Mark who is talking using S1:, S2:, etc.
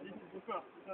S1: Bonsoir, c'est